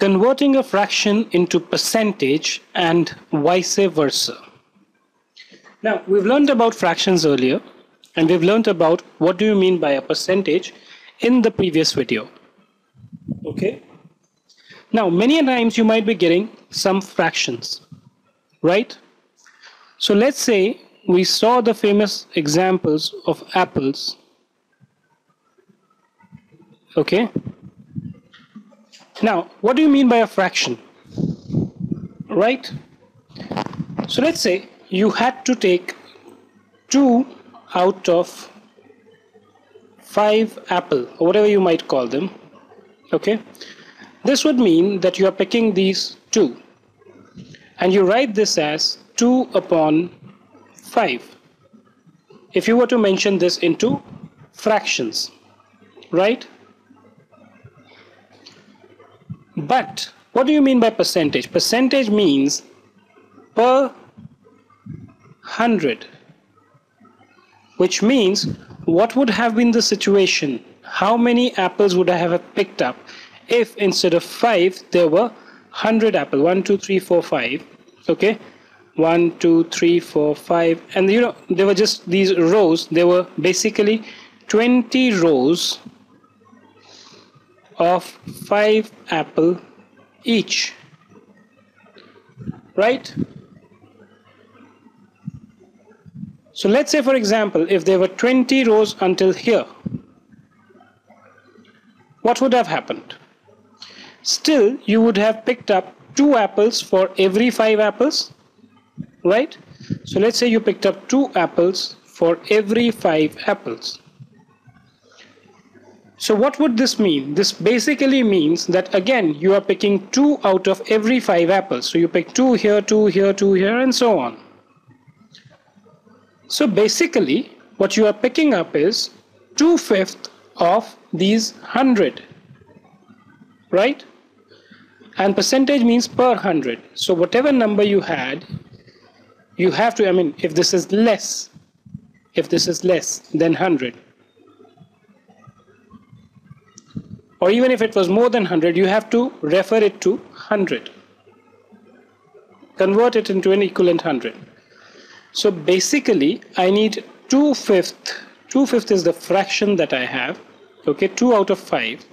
converting a fraction into percentage and vice versa. Now, we've learned about fractions earlier, and we've learned about what do you mean by a percentage in the previous video. Okay? Now, many times you might be getting some fractions, right? So let's say we saw the famous examples of apples. Okay? Now, what do you mean by a fraction? Right? So let's say you had to take 2 out of 5 apple or whatever you might call them. Okay? This would mean that you are picking these 2 and you write this as 2 upon 5 if you were to mention this into fractions right but what do you mean by percentage? Percentage means per hundred which means what would have been the situation? How many apples would I have picked up if instead of 5 there were 100 apples? 1 2 3 4 5 okay? One two three four five. And you know there were just these rows. There were basically 20 rows of five apple each right so let's say for example if there were 20 rows until here what would have happened still you would have picked up two apples for every five apples right? So let's say you picked up two apples for every five apples. So what would this mean? This basically means that again you are picking two out of every five apples. So you pick two here, two here, two here and so on. So basically what you are picking up is two-fifth of these hundred, right? And percentage means per hundred. So whatever number you had, you have to, I mean, if this is less, if this is less than 100, or even if it was more than 100, you have to refer it to 100. Convert it into an equivalent 100. So basically, I need 2 fifth. 2 fifth is the fraction that I have. Okay, 2 out of 5.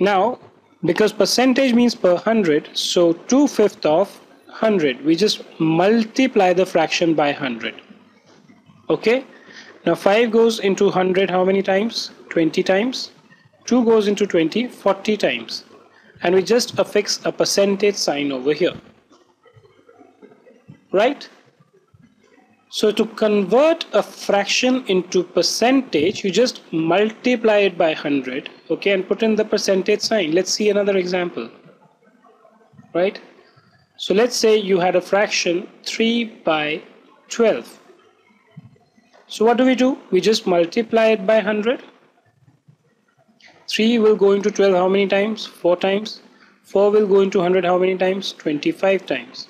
Now, because percentage means per 100, so 2 fifth of 100 we just multiply the fraction by 100 okay now 5 goes into 100 how many times 20 times 2 goes into 20 40 times and we just affix a percentage sign over here right so to convert a fraction into percentage you just multiply it by 100 okay and put in the percentage sign let's see another example right so let's say you had a fraction 3 by 12. So what do we do? We just multiply it by 100. 3 will go into 12 how many times? 4 times. 4 will go into 100 how many times? 25 times.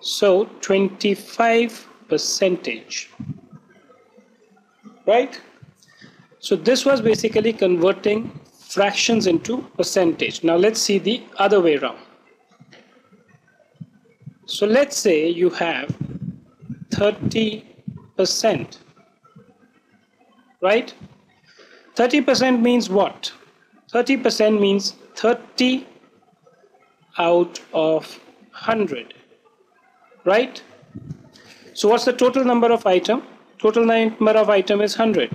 So 25 percentage. Right? So this was basically converting fractions into percentage. Now let's see the other way around. So let's say you have 30%, right? 30% means what? 30% means 30 out of 100, right? So what's the total number of item? Total number of item is 100.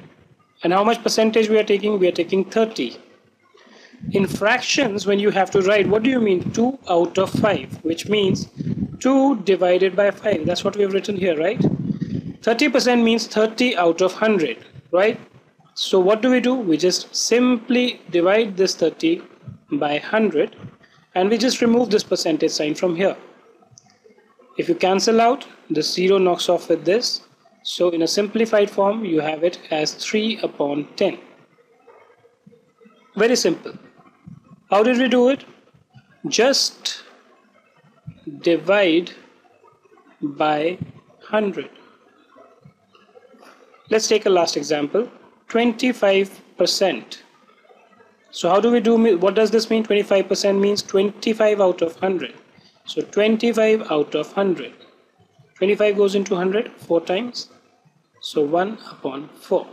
And how much percentage we are taking? We are taking 30. In fractions, when you have to write, what do you mean? 2 out of 5, which means 2 divided by 5. That's what we have written here, right? 30% means 30 out of 100, right? So what do we do? We just simply divide this 30 by 100 and we just remove this percentage sign from here. If you cancel out, the 0 knocks off with this. So in a simplified form, you have it as 3 upon 10. Very simple. How did we do it? Just divide by 100. Let's take a last example. 25% So how do we do, what does this mean? 25% means 25 out of 100. So 25 out of 100. 25 goes into 100 four times. So 1 upon 4.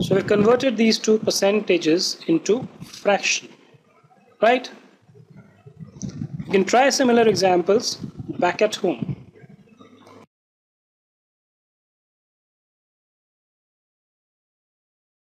So we've converted these two percentages into fraction, right? You can try similar examples back at home.